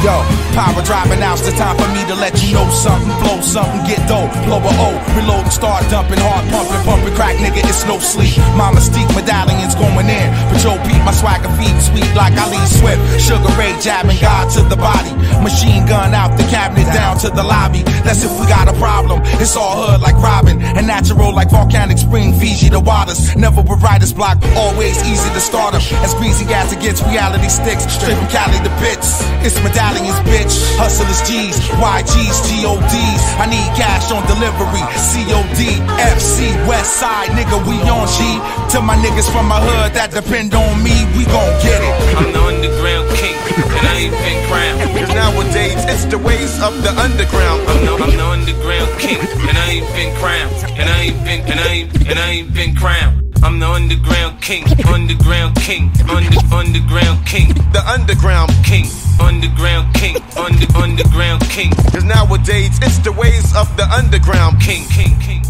Power driving out, it's time for me to let you know something. Blow something, get dope, blow a O. Reload and start dumping, hard pumping, pumping crack, nigga, it's no sleep. My mystique medallions going in. Patrol beat, my swagger feet sweet like Ali Swift. Sugar Ray jabbing God to the body. Machine gun out the cabinet down to the lobby. That's if we got a problem. It's all hood like Robin. And volcanic the waters. Never with writer's block, always easy to start up. As greasy as it gets, reality sticks. Straight from Cali to bits. It's medallions, bitch. Hustlers G's, YG's, GOD's. I need cash on delivery. COD, FC, West Side, nigga, we on G. To my niggas from my hood that depend on me, we gon' I ain't been crowned. Cause nowadays it's the ways of the underground. I'm the, I'm the underground king, and I ain't been crowned. And I ain't been, and I ain't, and I ain't been crowned. I'm the underground king, underground king, under, underground king, The underground. king, underground king, under, underground king, Cause nowadays it's the ways of the underground. king, king, king.